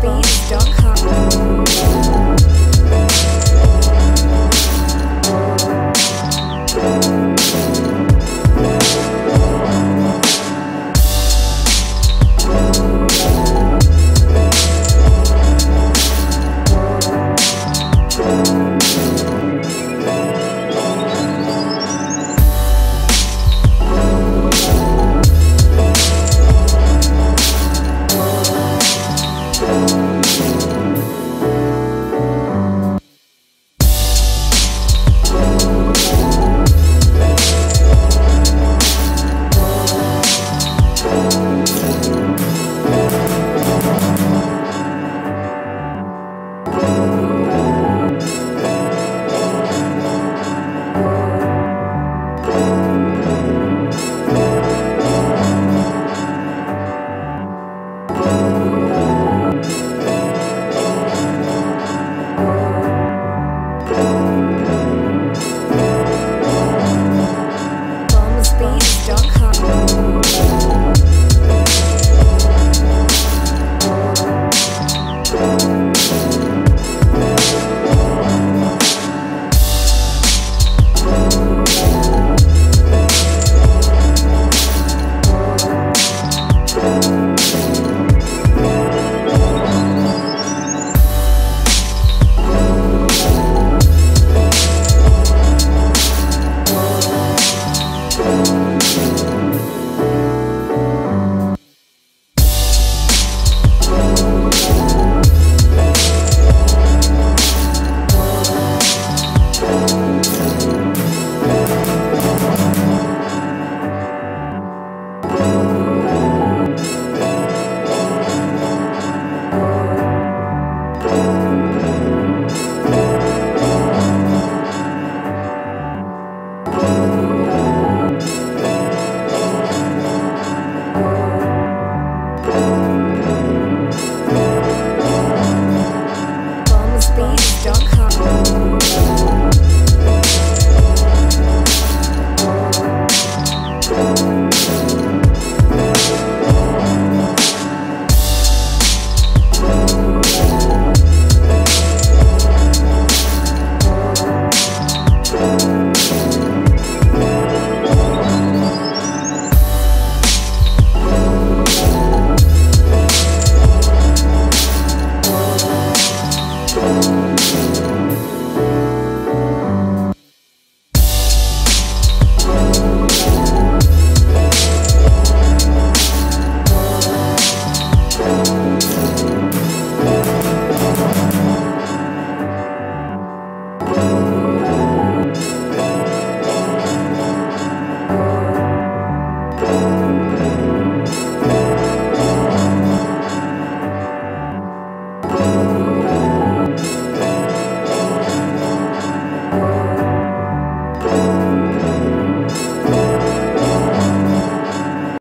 beats.com.